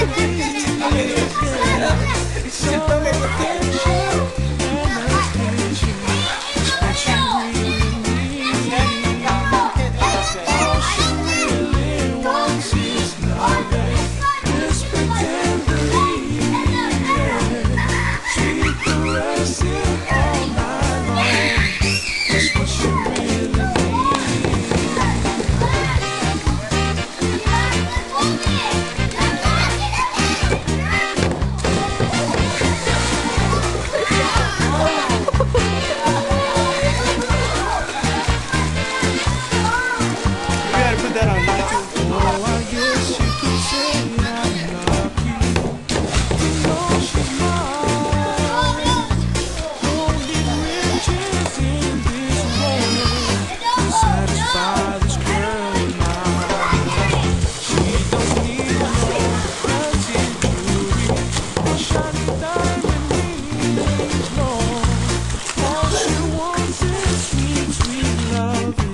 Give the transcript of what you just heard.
Thank you. sweet love.